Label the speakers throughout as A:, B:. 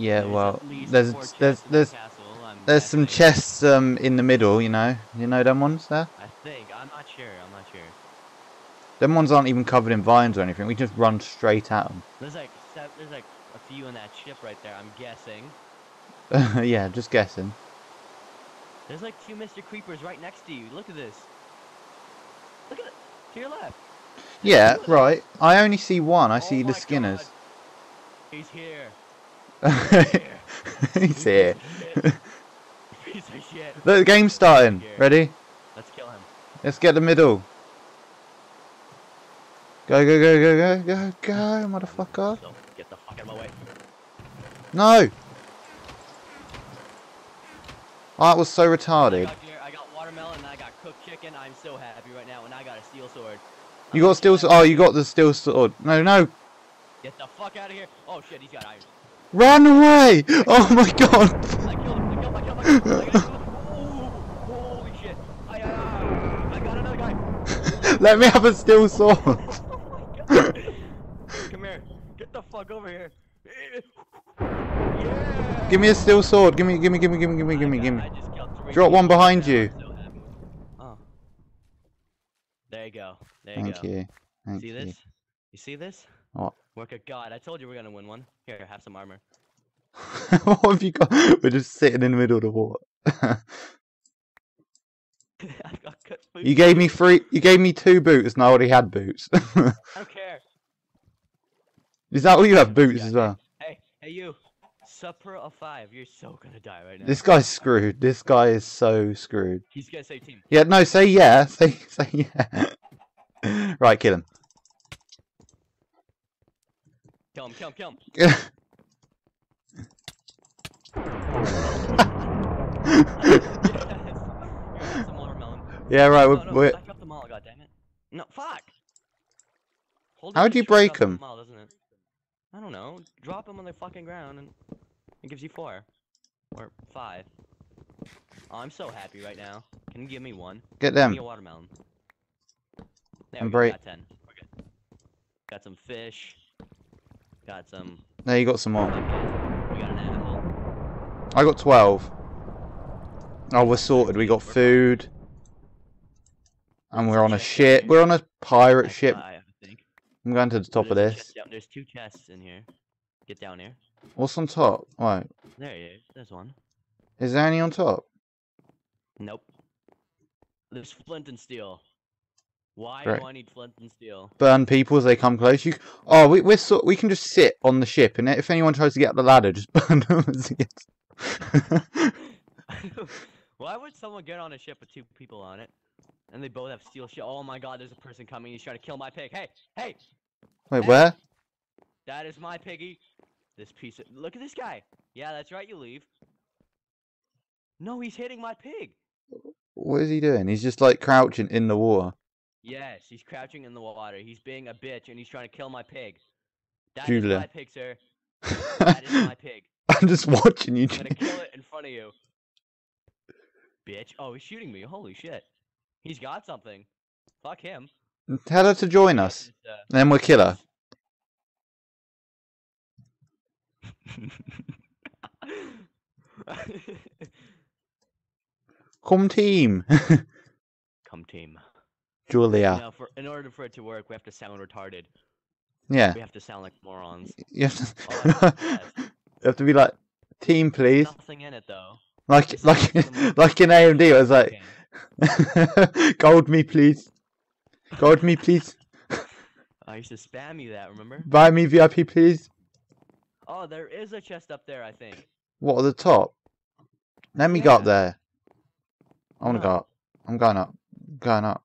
A: Yeah,
B: There's
A: well, there's there's
B: the
A: there's there's some chests um in the middle. You know, you know them ones there.
B: I think. I'm not sure. I'm not sure.
A: Them ones aren't even covered in vines or anything. We just run straight at them.
B: There's like there's like a few in that ship right there. I'm guessing.
A: yeah, just guessing.
B: There's like two Mr. Creepers right next to you. Look at this. Look at it. To your left.
A: Yeah, right. I only see one. I
B: Oh
A: see the Skinners.
B: God. He's here.
A: He's here.
B: Piece of shit.
A: Look, the game's starting. Ready?
B: Let's kill him.
A: Let's get the middle. Go, go, go, go, go, go, go, motherfucker.
B: Get the fuck out of my way.
A: No! Oh, that was so
B: I
A: retarded.
B: got, gear, I got watermelon I got cooked chicken. I'm so happy right now, and I got a steel sword.
A: You got steel.
B: so
A: s- Oh, you got the steel sword. No, no.
B: Get the fuck out of here. Oh shit, he's got iron.
A: Run away! Oh my god!
B: I killed him. I killed him. I killed him. I killed him. I got him. Holy shit. I, uh, I got another guy.
A: Let me have a steel sword.
B: oh my god. Come here. Get the fuck over here. Yeah.
A: Give me a steel sword. Give me, give me, give me, give me, give me, give me, give me.
B: I just killed three
A: Drop one behind you.
B: I'm so happy. Oh. There you go. There you
A: Thank
B: go.
A: you. Thank
B: see
A: you.
B: this? You see this?
A: What?
B: Work of God. I told you we're gonna win one. Here, have some armor.
A: what have you got? We're just sitting in the middle of the water.
B: I've got cut food.
A: you gave me three. You gave me two boots, and I already had boots.
B: I don't care.
A: Is that all you have? Boots
B: Yeah,
A: as well.
B: Hey, hey you. Supper of five. You're so gonna die right now.
A: This guy's screwed. This guy is so screwed.
B: He's gonna say team.
A: Yeah, no, say yeah. Say say yeah. right, kill him.
B: Kill him, kill him, kill him. Yes. Some watermelon.
A: yeah, right. We're,
B: no,
A: we're,
B: back up the mall, goddammit. No, fuck! Hold
A: How'd you break
B: up the
A: 'em?
B: mall, doesn't it? I don't know. Drop them on the fucking ground and it gives you four. Or five. Oh, I'm so happy right now. Can you give me one?
A: get
B: Give
A: them.
B: me a watermelon. There
A: And
B: we
A: break-
B: got ten. We're good. Got some fish. Got some
A: There, you got some more.
B: got.
A: I got twelve. Oh, we're sorted. We got food. And we're on a ship. We're on a pirate ship. I'm going to the top of this.
B: There's two chests in here. Get down here.
A: What's on top? Right.
B: There he is. There's one.
A: Is there any on top?
B: Nope. There's flint and steel. Why
A: Great.
B: do I need flint and steel?
A: Burn people as they come close. You. Oh, we we're so, we can just sit on the ship, and if anyone tries to get up the ladder, just burn them as it.
B: Why would someone get on a ship with two people on it? And they both have steel shit. Oh my god, there's a person coming. He's trying to kill my pig. Hey, hey,
A: Wait,
B: Hey.
A: where?
B: that is my piggy. This piece of. Look at this guy. Yeah, that's right, you leave. No, he's hitting my pig.
A: What is he doing? He's just like crouching in the water.
B: Yes, he's crouching in the water. He's being a bitch and he's trying to kill my pig. That is
A: Julia.
B: my pig, sir. That is my pig.
A: I'm just watching you.
B: I'm gonna kill it in front of you. Bitch. Oh, he's shooting me. Holy shit. He's got something. Fuck him.
A: Tell her to join us.
B: Uh,
A: Then we'll kill her. Come team.
B: Come team.
A: Julia.
B: Now, for in order for it to work, we have to sound retarded.
A: Yeah.
B: We have to sound like morons.
A: You have to, you have to be like, team please.
B: Nothing in it though.
A: Like like like in AMD it was like
B: Okay.
A: Gold me please. Gold me please.
B: I used to spam you that, remember?
A: Buy me VIP please.
B: Oh, there is a chest up there, I think.
A: What at the top? Let me go up there. I wanna
B: No.
A: go up. I'm going up. Going up.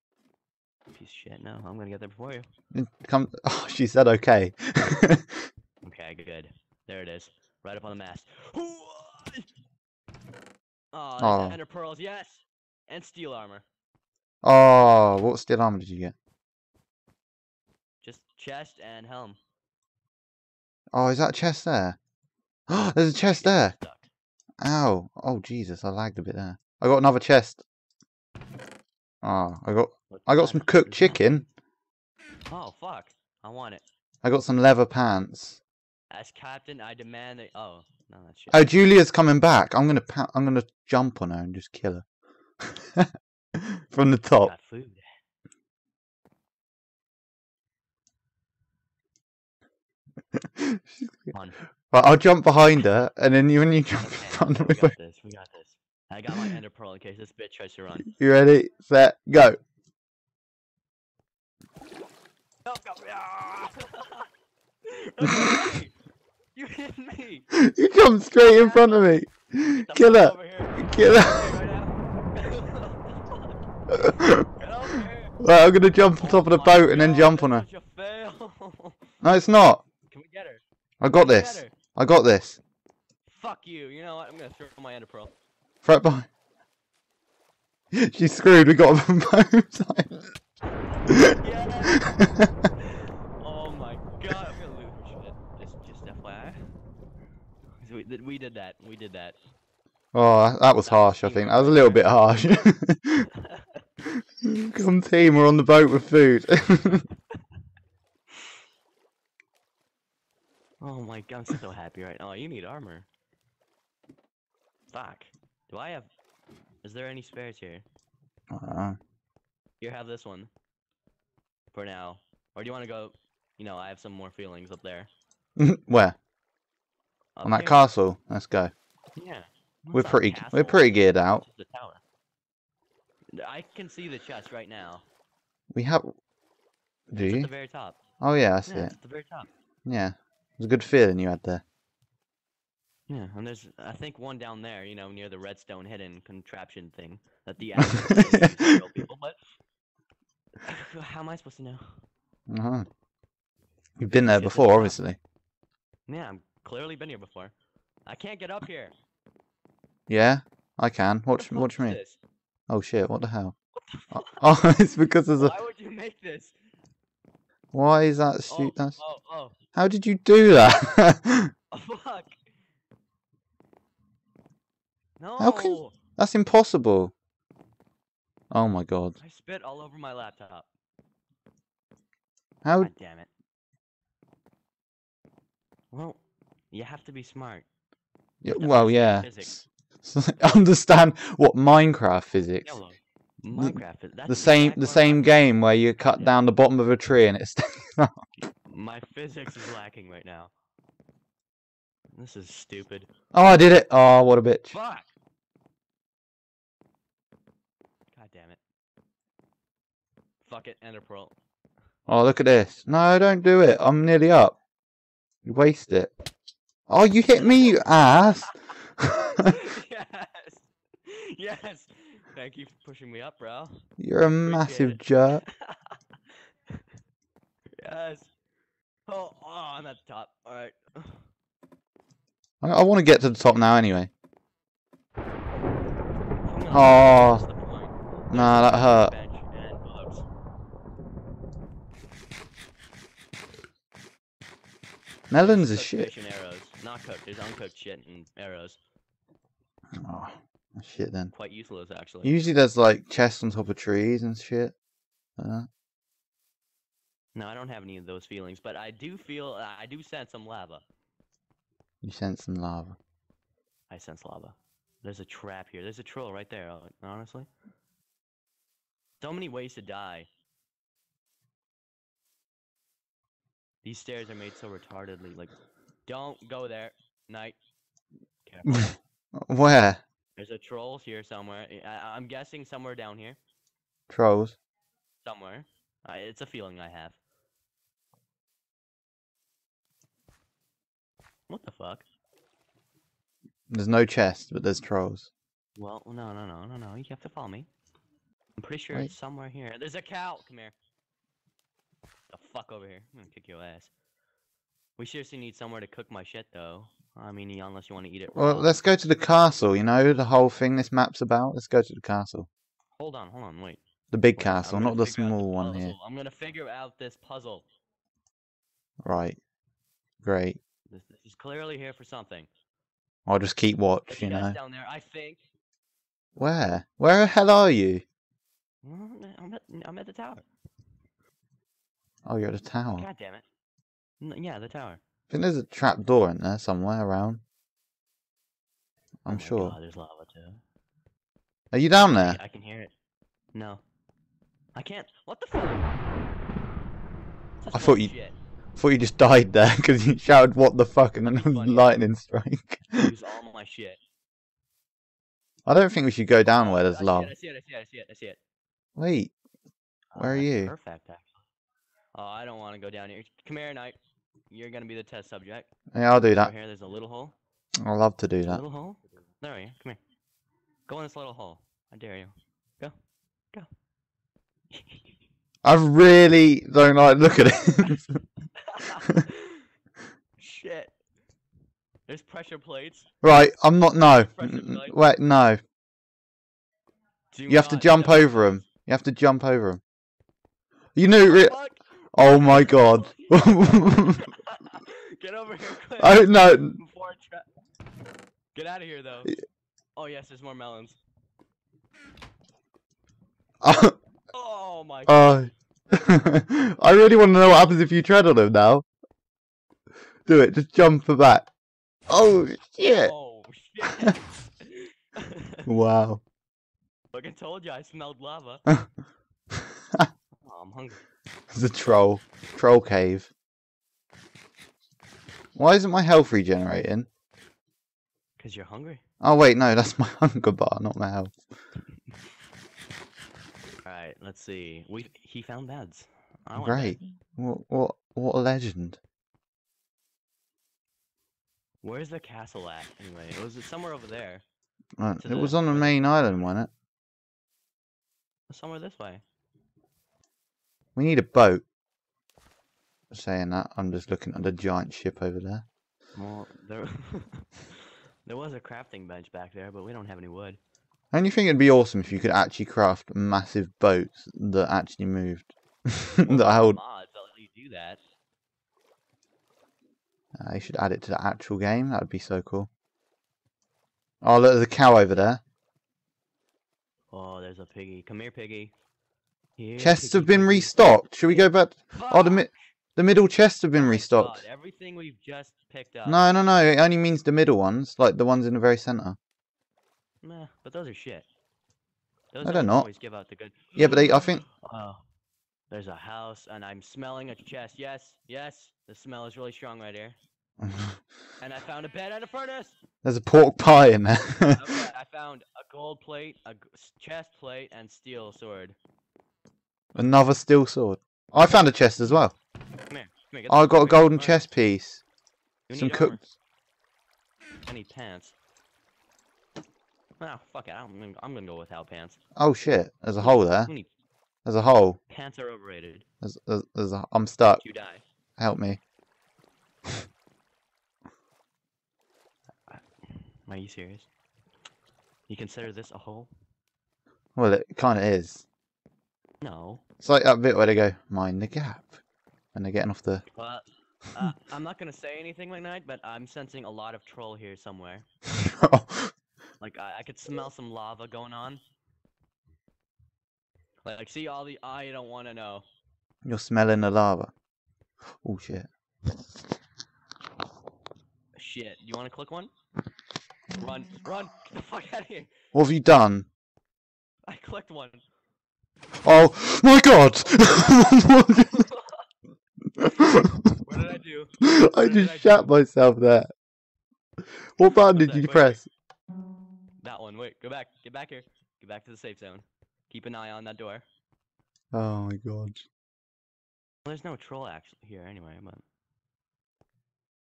B: Piece of shit. No, I'm gonna get there before you.
A: Mm, come oh she said okay.
B: Okay, good. There it is. Right up on the mast. Oh,
A: Oh.
B: ender pearls, yes! And steel armor.
A: oh, what steel armor did you get?
B: Just chest and helm.
A: Oh, is that a chest there? Oh, there's a chest there. Ow. Oh Jesus, I lagged a bit there. I got another chest. Oh, I got I got some cooked chicken.
B: Oh, fuck. I want it.
A: I got some leather pants.
B: As captain, I demand that. Oh, no, that's shit.
A: Oh, Julia's coming back. I'm gonna pa- I'm gonna jump on her and just kill her from the top.
B: Got food.
A: Right, I'll jump behind her, and then you when you jump in front of
B: we got this. We got this. I got my ender pearl in case this bitch tries to run.
A: you ready? Set, go.
B: No, go. Ah! Okay, you hit me.
A: You jumped straight in front of me. Kill her. Kill her.
B: Right now. Get over here.
A: Right, I'm gonna jump on top of the
B: Oh
A: boat and then
B: God,
A: jump on her.
B: a.
A: No, it's not.
B: Can we get her?
A: I got
B: Can we get
A: this. I got this.
B: Fuck you. You know what? I'm gonna throw my ender pearl.
A: Right behind. She's screwed. We got her from both sides.
B: Yes. Oh my god, I'm gonna lose shit. Just, just FYI. So we, did- we did that. We did that.
A: Oh, that was harsh. I think that was a little bit harsh. Come team, we're on the boat with food.
B: oh my god, I'm so happy right now. You need armor. Fuck. Do I have? Is there any spares here?
A: Uh,
B: Here, have this one. For now. Or do you want to go? You know, I have some more feelings up there.
A: Where? On that
B: here?
A: castle. Let's go.
B: Yeah.
A: We're pretty. We're pretty geared out.
B: A tower. I can see the chest right now.
A: We have. Do
B: It's at
A: you?
B: the very top.
A: Oh yeah, I see
B: Yeah,
A: it.
B: it's at the very top.
A: Yeah, it was a good feeling you had there.
B: Yeah, and there's I think one down there, you know, near the redstone hidden contraption thing that the actors use to kill people. But how am I supposed to know?
A: Uh-huh. You've been there
B: at the
A: before, obviously.
B: Yeah, I'm clearly been here before. I can't get up here.
A: Yeah, I can. Watch, watch me.
B: this?
A: Oh shit! What the hell?
B: What the
A: Oh, oh, it's because there's a.
B: Why would you make this?
A: Why is that?
B: Oh,
A: that's.
B: oh, oh,
A: How did you do that?
B: oh, fuck. No.
A: How can- that's impossible. Oh my god!
B: I spit all over my laptop.
A: How?
B: God damn it. Well, you have to be smart.
A: Yeah, well,
B: understand
A: yeah.
B: physics.
A: Understand what Minecraft physics?
B: Yellow. Minecraft. is- That's
A: The same,
B: exactly
A: the
B: what
A: same
B: I'm-
A: game where you cut
B: Yeah.
A: down the bottom of a tree and it's.
B: My physics is lacking right now. This is stupid.
A: Oh, I did it! Oh, what a bitch!
B: Fuck! God damn it. Fuck it, Ender Pearl.
A: Oh, look at this! No, don't do it! I'm nearly up. You waste it. Oh, you hit me, you ass!
B: yes! Yes! Thank you for pushing me up, bro.
A: You're a massive
B: it.
A: jerk.
B: yes! Oh, oh, I'm at the top. Alright.
A: I, I want to get to the top now anyway.
B: Oh.
A: Aw.
B: What's the point?
A: Nah, that hurt.
B: bench and bullets.
A: Melons
B: Cooked
A: shit.
B: Fish and arrows. Not cooked. There's uncooked shit and arrows.
A: Oh, shit then.
B: Quite useless, actually.
A: Usually there's like chests on top of trees and shit. Uh,
B: No, I don't have any of those feelings, but I do feel, I do sense some lava.
A: you sense some lava.
B: I sense lava. There's a trap here. There's a troll right there, oh, honestly. So many ways to die. These stairs are made so retardedly. Like, don't go there. Night. Careful.
A: Where?
B: There's a troll here somewhere. I- I- I'm guessing somewhere down here.
A: Trolls.
B: Somewhere. Uh, it's a feeling I have. What the fuck?
A: There's no chest, but there's trolls.
B: Well, no, no, no, no, no. You have to follow me. I'm pretty sure
A: Wait.
B: it's somewhere here. There's a cow. Come here. The fuck over here. I'm gonna kick your ass. We seriously need somewhere to cook my shit, though. I mean, unless you want to eat it raw.
A: Well, let's go to the castle, you know, the whole thing this map's about. Let's go to the castle.
B: Hold on, hold on, wait.
A: The big
B: wait,
A: castle, not the small one here.
B: I'm gonna figure out this puzzle.
A: Right. Great.
B: This, this is clearly here for something.
A: I'll just keep watch,
B: a
A: you know.
B: down there, I think.
A: Where? Where the hell are you?
B: I'm at, I'm at the tower.
A: Oh, you're at the tower.
B: God damn it. Yeah, the tower.
A: I think there's a trap door in there somewhere around.
B: Oh
A: I'm
B: my
A: sure.
B: God, there's lava too.
A: Are you down there?
B: I can hear it. No. I can't. What the fuck?
A: I thought you-
B: Shit.
A: I thought you just died there because you shouted "What the fuck" and then
B: That'd be funny.
A: lightning strike.
B: Use all my shit.
A: I don't think we should go down
B: Oh,
A: where
B: I
A: there's
B: it,
A: lava.
B: I see it. I see it. I see it. I see it.
A: Wait,
B: Oh,
A: Where are you?
B: Perfect, actually. Oh, I don't want to go down here. Come here, Knight. You're gonna be the test subject.
A: yeah, I'll do
B: Over
A: that.
B: here, there's a little hole.
A: I love to do that.
B: little hole. There you are. Come here. Go in this little hole. I dare you. Go. Go.
A: I really don't like look at it.
B: Shit. There's pressure plates.
A: right, I'm not. No,
B: Pressure
A: N- n-
B: plate.
A: wait, no.
B: Do
A: You have to jump over them. You have to jump over them. You knew.
B: Those.
A: Re-
B: Fuck.
A: oh my god.
B: Get over here quick.
A: I no.
B: Before I tra- Get out of here though. Oh yes, there's more melons. Uh, oh my uh, god.
A: Oh. I really want to know what happens if you tread on him now. Do it. Just jump back. Oh shit!
B: Oh shit.
A: Wow.
B: Look, I told you I smelled lava. Oh, I'm hungry.
A: A troll. Troll cave. Why isn't my health regenerating?
B: Cause you're hungry.
A: Oh wait, no, that's my hunger bar, not my health.
B: All right, let's see. We he found beds.
A: Great. What what what a legend.
B: Where's the castle at anyway? It was somewhere over there.
A: Uh, it
B: the-
A: was on the- main island, wasn't it?
B: Somewhere this way.
A: We need a boat. Saying that, I'm just looking at the giant ship over there.
B: Well, there there was a crafting bench back there, but we don't have any wood.
A: I only think it'd be awesome if you could actually craft massive boats that actually moved.
B: Well,
A: that held.
B: mods that let you do that.
A: Uh, should add it to the actual game. That would be so cool. Oh, look, there's a cow over there.
B: Oh, there's a piggy. Come here, piggy. Here,
A: Chests have been restocked. Should we go back? Oh, the mi- the middle chests have been restocked.
B: God, everything we've just picked up.
A: No, no, no. It only means the middle ones, like the ones in the very center.
B: Nah, but those are shit. Those
A: No, they're
B: don't
A: not.
B: always give out the good.
A: Yeah, but they. I think.
B: Oh, there's a house, and I'm smelling a chest. Yes, yes, the smell is really strong right here. And I found a bed and a furnace.
A: There's a pork pie in there.
B: Okay, I found a gold plate, a chest plate, and steel sword.
A: Another steel sword. I found a chest as well.
B: Come here, come here.
A: I got a golden chest piece.
B: You
A: Some cooked.
B: I need pants. Oh, fuck it. I'm gonna, I'm gonna go without pants.
A: Oh shit! There's a hole there. There's a hole.
B: pants are overrated.
A: There's, there's, there's a, I'm stuck.
B: You die.
A: Help me.
B: Are you serious? You consider this a hole?
A: Well, it kind of is.
B: No.
A: It's like that bit where they go, mind the gap. And they're getting off the.
B: Uh, I'm not gonna say anything like that, but I'm sensing a lot of troll here somewhere. Like I, I could smell some lava going on. Like, like see all the I don't want to know.
A: You're smelling the lava. Oh shit.
B: Shit. You want to click one? Run, run! Get the fuck out of here!
A: What have you done?
B: I clicked one.
A: Oh my god!
B: What did I do?
A: I
B: What did
A: just
B: shot
A: shat myself there. What button did you
B: Wait, wait.
A: press?
B: That one. Wait, go back. Get back here. Get back to the safe zone. Keep an eye on that door.
A: Oh my god.
B: Well, there's no troll actually here anyway, but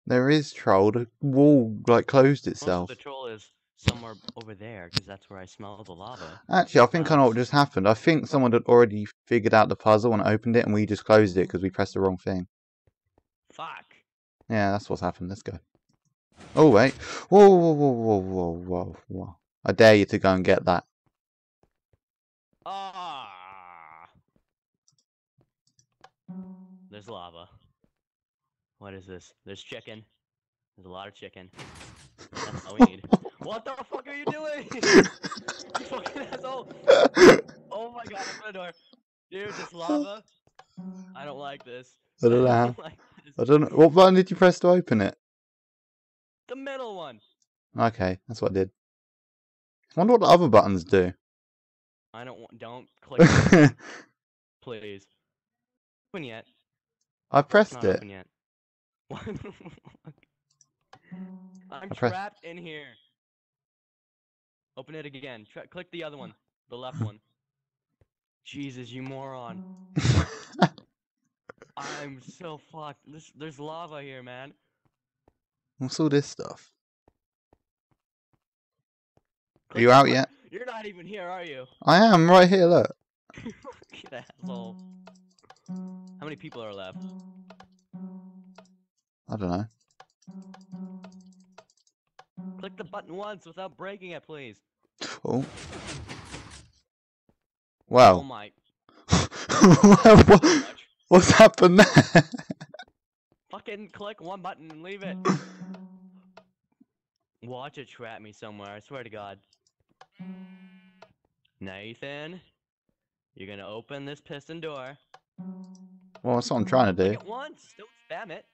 A: There is troll. The wall like closed
B: most of
A: itself.
B: the troll is somewhere over there because that's where I smell the lava.
A: Actually, I think I know what just happened. I think someone had already figured out the puzzle and opened it, and we just closed it because we pressed the wrong thing.
B: Fuck.
A: Yeah, that's what's happened. Let's go. Oh wait! Whoa, whoa, whoa, whoa, whoa, whoa, whoa! I dare you to go and get that.
B: Ah. There's lava. What is this? There's chicken. There's a lot of chicken. That's all we need. What the fuck are you doing? you fucking asshole! Oh my god, open the door. Dude, this lava. I don't like this.
A: I don't
B: I
A: know.
B: don't like this.
A: I don't know. What button did you press to open it?
B: The middle one.
A: Okay, that's what I did. I wonder what the other buttons do.
B: I don't want. Don't click, please. Open yet?
A: I pressed it.
B: open yet. What the fuck? I'm
A: I
B: trapped in here. Open it again. Tra- click the other one, the left one. Jesus, you moron! I'm so fucked. This, there's lava here, man.
A: What's all this stuff? Are you out
B: button.
A: yet?
B: You're not even here, are you?
A: I am right here. Look.
B: Fucking asshole. How many people are left?
A: I don't know.
B: Click the button once without breaking it, please.
A: Oh. Wow.
B: Oh my.
A: What-. What's happened there?
B: Fucking click one button and leave it. Watch it trap me somewhere, I swear to God. Nathan, you're gonna open this piston door.
A: Well, that's what I'm trying to do.
B: once, don't spam it.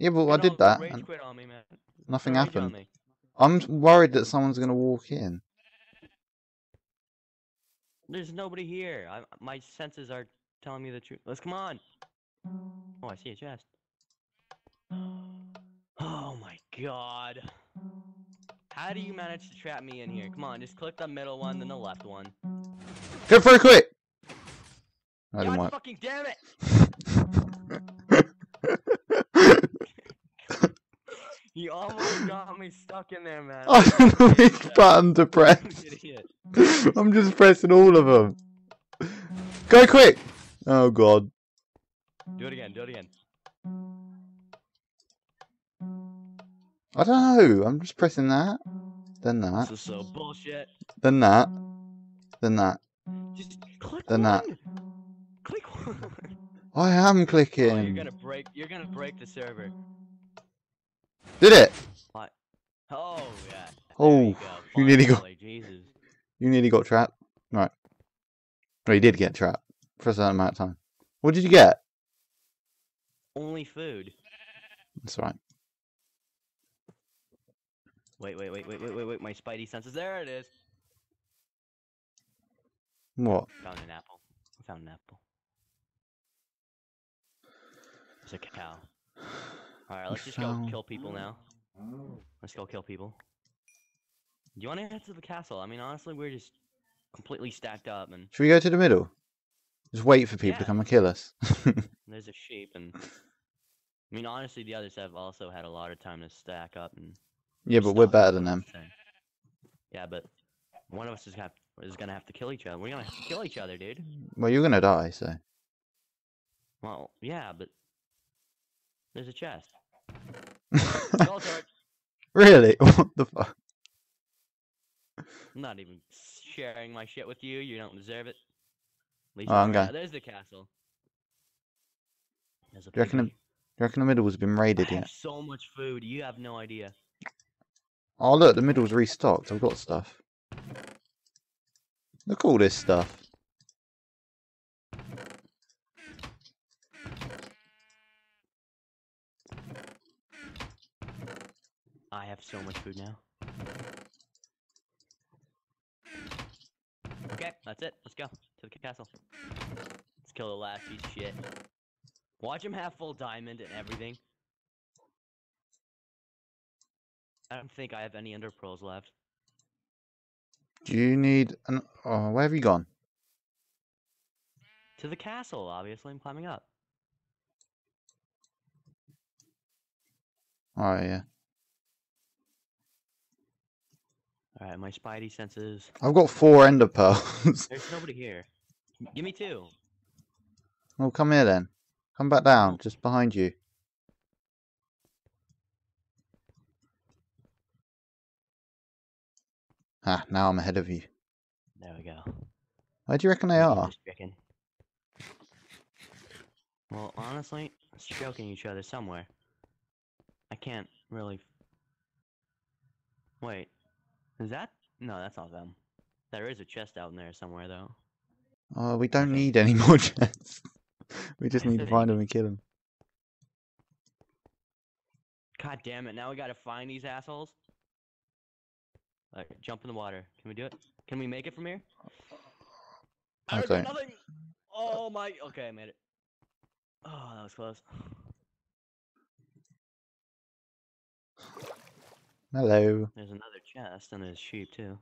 A: Yeah, but I
B: You're
A: did that.
B: Rage quit on me, man.
A: Nothing happened. I'm worried that someone's gonna walk in.
B: There's nobody here. I, my senses are telling me the truth. Let's come on. Oh, I see a chest. Oh my god. How do you manage to trap me in here? Come on, just click the middle one, then the left one.
A: Go for it quick! That didn't
B: God
A: work.
B: fucking damn it! almost got me stuck in there, man.
A: I don't know which
B: Yeah.
A: button to press.
B: You idiot.
A: I'm just pressing all of them. Go quick! Oh god.
B: Do it again, do it again.
A: I don't know. I'm just pressing that. Then that.
B: This is so bullshit.
A: Then that. Then that.
B: Just click
A: Then
B: one.
A: that.
B: Click one.
A: I am
B: Oh, you're gonna break. You're gonna break the server.
A: Did it?
B: Oh yeah.
A: Oh,
B: you, go.
A: you nearly got-
B: Jesus.
A: You nearly got trapped. Right. Well, you did get trapped for a certain amount of time. What did you get?
B: Only food.
A: That's right.
B: Wait, wait, wait, wait, wait, wait, wait. My spidey senses. There it is.
A: What?
B: Found an apple. Found an apple. It's a cow. Alright, let's just go kill people now. Let's go kill people. Do you want to head to the castle? I mean, honestly, we're just completely stacked up, and
A: Should we go to the middle? Just wait for people to come and kill us.
B: there's a sheep, and I mean, honestly, the others have also had a lot of time to stack up and.
A: yeah, but we're better than them.
B: Yeah, but one of us is have is gonna have to kill each other. We're gonna have to kill each other, dude.
A: Well, you're gonna die, so.
B: Well, yeah, but there's a chest.
A: Really? What the fuck?
B: I'm not even sharing my shit with you. You don't deserve it. At least
A: Oh,
B: I'm right- There's the castle. There's a
A: Do you reckon
B: piggy.
A: Do you reckon the middle's been raided
B: I
A: yet?
B: so much food. You have no idea.
A: Oh, look, the middle's restocked. I've got stuff. Look at all this stuff.
B: I have so much food now. Okay, that's it. Let's go to the castle. Let's kill the last piece of shit. Watch him have full diamond and everything. I don't think I have any ender pearls left.
A: Do you need an. Oh, where have you gone?
B: To the castle, obviously. I'm climbing up.
A: Oh, yeah.
B: Alright, my spidey senses.
A: I've got four ender pearls.
B: There's nobody here. Give me two.
A: well, come here then. Come back down, just behind you. Ah, now I'm ahead of you.
B: There we go.
A: Where do you reckon they are?
B: Well, honestly, stroking each other somewhere. I can't really. Wait, is that? No, that's not them. There is a chest out in there somewhere, though.
A: Oh, we don't need any more chests. we just need to find them and kill them.
B: God damn it, now we gotta find these assholes? Alright, jump in the water. Can we do it? Can we make it from here?
A: I okay.
B: nothing! Oh my- okay, I made it. Oh, that was close.
A: Hello.
B: There's another chest and there's sheep too.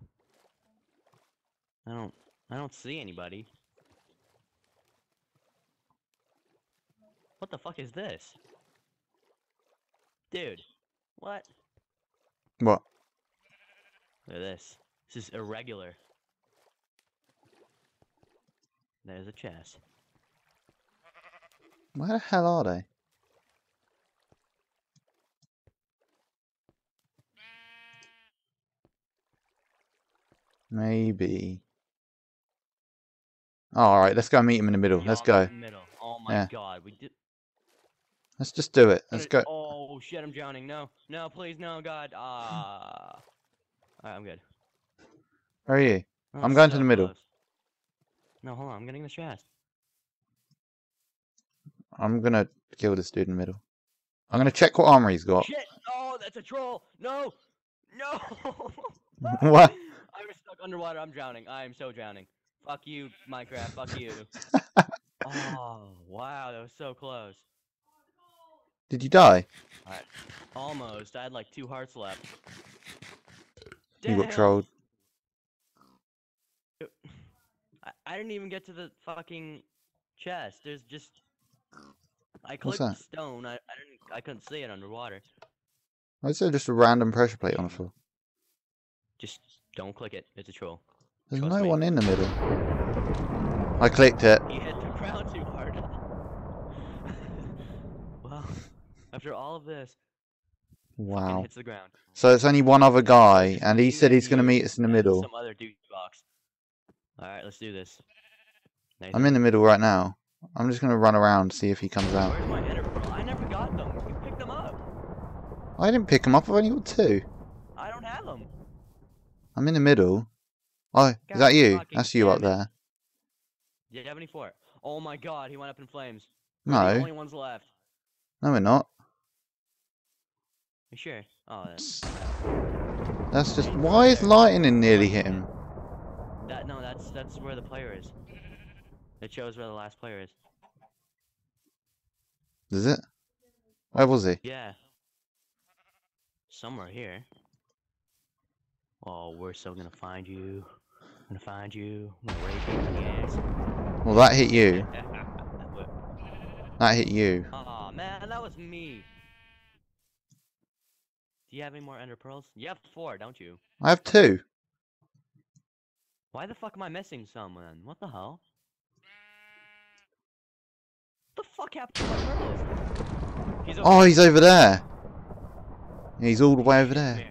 B: I don't. I don't see anybody. What the fuck is this? Dude, what?
A: What?
B: Look at this. This is irregular. There's a chest.
A: Where the hell are they? Maybe. All right, let's go meet him in the middle. Let's go.
B: Middle. Oh my
A: Yeah.
B: god, we did.
A: Let's just do it. Let's go.
B: Oh shit, I'm drowning. No, no, please, no, God. Ah. Alright, I'm good.
A: Where are you?
B: Oh,
A: I'm going to the middle.
B: close. No, hold on. I'm getting the chest.
A: I'm gonna kill this dude in the middle. I'm gonna check what armor he's got.
B: Shit! Oh, that's a troll! No! No!
A: What?
B: I'm stuck underwater. I'm drowning. I am so drowning. Fuck you, Minecraft. Fuck you. oh, wow. That was so close.
A: Did you die?
B: Almost. I had like two hearts left.
A: You got trolled.
B: I, I didn't even get to the fucking chest. There's just. I clicked
A: that?
B: stone. I, I didn't. I couldn't see it underwater.
A: I said just a random pressure plate on the floor.
B: Just don't click it. It's a troll.
A: There's
B: Trust
A: no
B: me.
A: one in the middle. I clicked it.
B: He hit the ground too hard. well, after all of this,
A: Wow.
B: hits the ground.
A: So it's only one other guy, and he said he's gonna meet us in the middle.
B: Some other dude box. All right, let's do this.
A: I'm in the middle right now. I'm just gonna run around see if he comes out.
B: I never got them. You picked them up.
A: I didn't pick him up. I've only got two.
B: I don't have them.
A: I'm in the middle. Oh, is that you? That's you up there.
B: Do you have any for it? Oh my god, he went up in flames. We're the
A: No,
B: only ones left.
A: no, we're not.
B: You sure? Oh, that's,
A: That's just. Why is lightning nearly hit him?
B: that no, that's that's where the player is. It shows where the last player is.
A: Does it? Where was he?
B: Yeah. Somewhere here. Oh, we're so gonna find you. I'm gonna find you. I'm gonna rape you in the ass.
A: Well, that hit you. That hit you.
B: Aw, man, that was me. Do you have any more ender pearls? You have four, don't you?
A: I have two.
B: Why the fuck am I missing someone? What the hell? What the fuck happened to my pearls? He's
A: Oh, he's over there. He's all the way over there.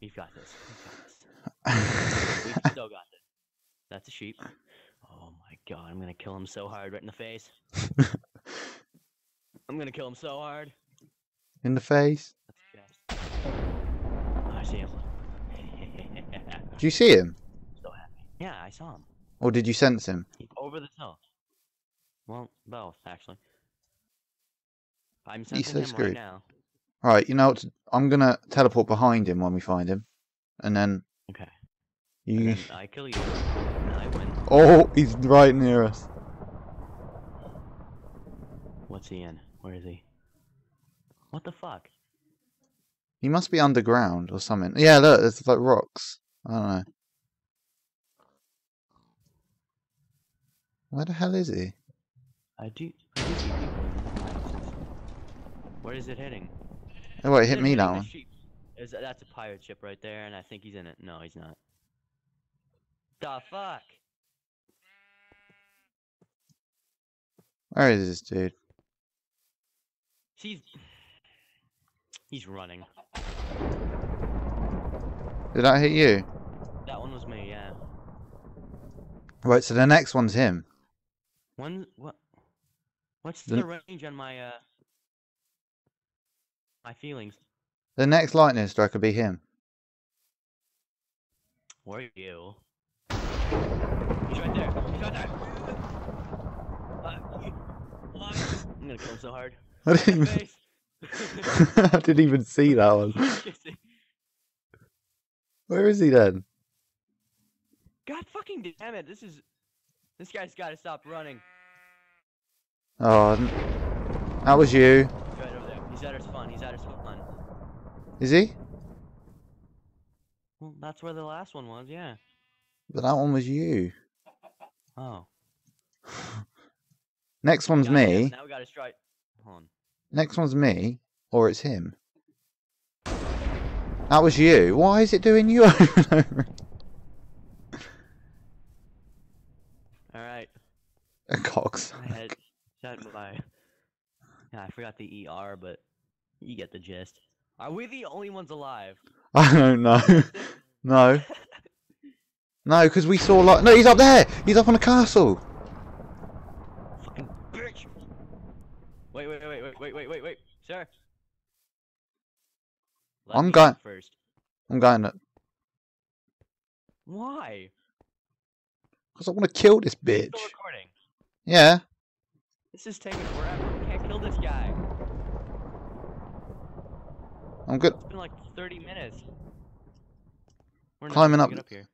B: We've got this. We've got this. We've still got this. That's a sheep. Oh my god, I'm gonna kill him so hard right in the face. I'm gonna kill him so hard.
A: In the face.
B: That's a chest. Oh, I see him.
A: Did you see him?
B: so happy. Yeah, I saw him.
A: Or did you sense him?
B: Over the hill. Well, both, actually. I'm
A: He's
B: sensing
A: so
B: him
A: screwed.
B: right now.
A: Alright, you know what? I'm gonna teleport behind him when we find him. And then
B: Okay.
A: You.
B: then I kill you, and I win.
A: Oh, he's right near us.
B: What's he in? Where is he? What the fuck?
A: He must be underground or something. Yeah, look, there's like rocks. I don't know. Where the hell is he?
B: I do. I do see people in the houses. Where is it hitting?
A: Oh wait, hit me one.
B: Is that, that's a pirate ship right there, and I think he's in it. No, he's not. The fuck?
A: Where is this dude?
B: He's he's running.
A: Did that hit you?
B: That one was me. Yeah.
A: Right, so the next one's him.
B: One. What? What's
A: The-
B: the range on my uh? My feelings.
A: The next lightning strike could be him.
B: Where are you? He's right there. He's right there. Uh, you- uh, I'm gonna kill him so hard.
A: I didn't even. I didn't even see that one. Where is he then?
B: God fucking damn it! This is this guy's got to stop running.
A: Oh, that was you.
B: He's right over there. He's at his fun. He's at his fun.
A: Is he?
B: Well, that's where the last one was. Yeah.
A: But that one was you.
B: Oh.
A: Next one's me.
B: Now we gotta strike. Hold on.
A: Next one's me, or it's him. That was you. Why is it doing you over and over?
B: All right.
A: A cox.
B: I had my. Yeah, I forgot the ER, but you get the gist. Are we the only ones alive?
A: I don't know. no. No, because we saw like no, he's up there. He's up on a castle.
B: Fucking bitch! Wait, wait, wait, wait, wait, wait, wait, wait, sir. Let
A: I'm going-
B: first.
A: I'm going to
B: Why?
A: because I want to kill this bitch. Yeah.
B: This is taking forever. We can't kill this guy.
A: I'm good.
B: It's been like 30 minutes. We're
A: Climbing up.
B: Up here.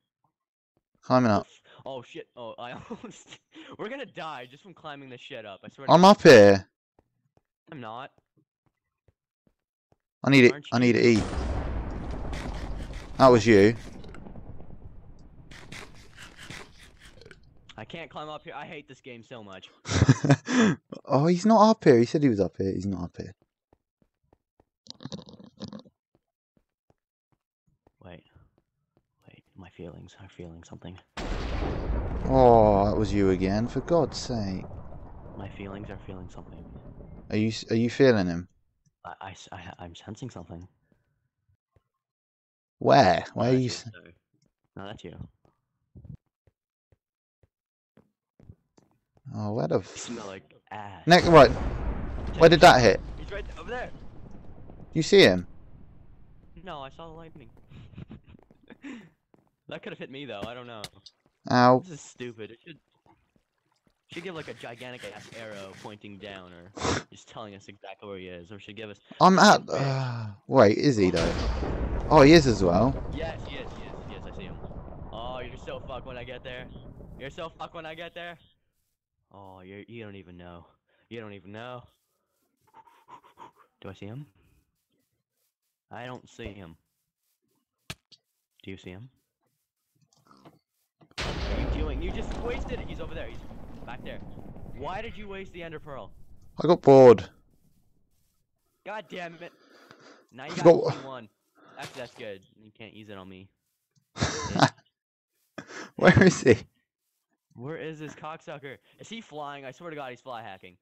A: Climbing up.
B: Oh shit! Oh, I almost. We're gonna die just from climbing this shit up. I swear.
A: I'm up here.
B: I'm not.
A: I need it.
B: Aren't
A: I
B: you?
A: need to eat. That was you.
B: I can't climb up here. I hate this game so much.
A: oh, he's not up here. He said he was up here. He's not up here.
B: Wait. Wait. My feelings are feeling something.
A: Oh, that was you again. For God's sake.
B: My feelings are feeling something.
A: Are you are you feeling him?
B: I, I, I, am sensing something.
A: Where?
B: No,
A: Where are you?
B: No, that's you.
A: Oh, where the? F-
B: smell like ass.
A: Next, right. Where did that hit?
B: He's right over there.
A: You see him?
B: No, I saw the lightning. that could have hit me though. I don't know.
A: Ow.
B: This is stupid. It should should give like a gigantic ass arrow pointing down, or just telling us exactly where he is, or should give us.
A: I'm at. Uh, wait, is he though? Oh, he is as well.
B: Yes, yes, yes, yes. I see him. Oh, you're so fucked when I get there. You're so fucked when I get there. Oh, you you don't even know. You don't even know. Do I see him? I don't see him. Do you see him? What are you doing? You just wasted it. He's over there. He's back there. Why did you waste the ender pearl?
A: I got bored.
B: God damn it. Now you got one. Actually, that's good. You can't use it on me.
A: Where is he?
B: Where is this cocksucker? Is he flying? I swear to God, he's fly hacking.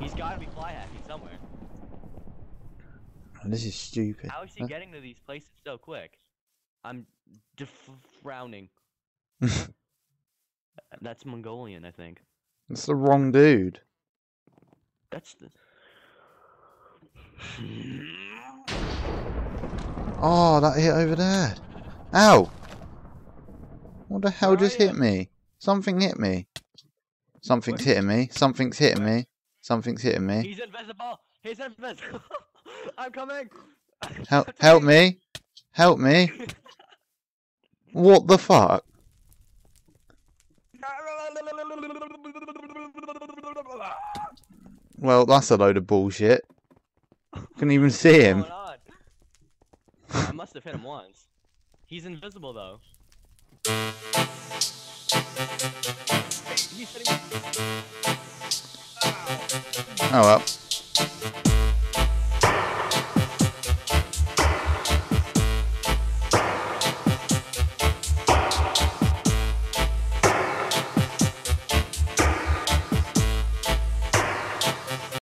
B: He's got to be fly hacking somewhere.
A: This is stupid.
B: How is he
A: Huh?
B: getting to these places so quick? I'm def- frowning. That's Mongolian, I think.
A: That's the wrong dude.
B: That's the.
A: Oh, that hit over there. Ow! What the hell just hit me? Something hit me. Something's hitting me. Something's hitting me. Something's hitting me.
B: He's invisible. He's invisible. I'm coming.
A: Help! Help me! Help me! What the fuck? Well, that's a load of bullshit. Couldn't even see him.
B: I must have hit him once. He's invisible though. He's hitting me.
A: Oh well.